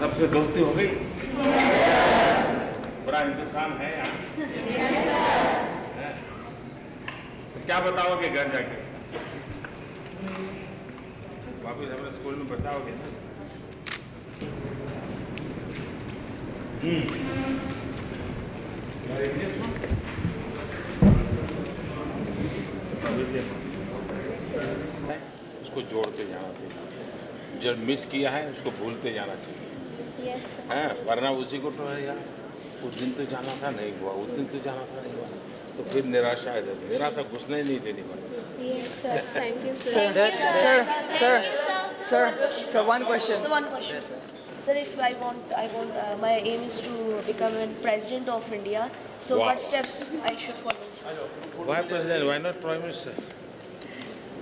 सबसे दोस्ती हो गई। पूरा हिंदुस्तान है यहाँ। तो क्या बताओगे घर जाके? वापिस अपने स्कूल में बताओगे ना। हम्म। जोड़ते जाना चाहिए। जो मिस किया है उसको भूलते जाना चाहिए यस सर है वरना उसी को तो है यार उस दिन तो जाना था नहीं हुआ उस दिन तो जाना था नहीं हुआ तो फिर निराशा है निराशा घुसने ही नहीं देनी पड़ती yes sir thank you Sir, sir, sir, sir, sir. Sir, if I want, I want, uh, my aim is to become a president of India. So Wow. what steps I should follow? Why president? Why not prime minister?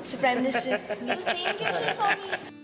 So Prime Minister, same question for me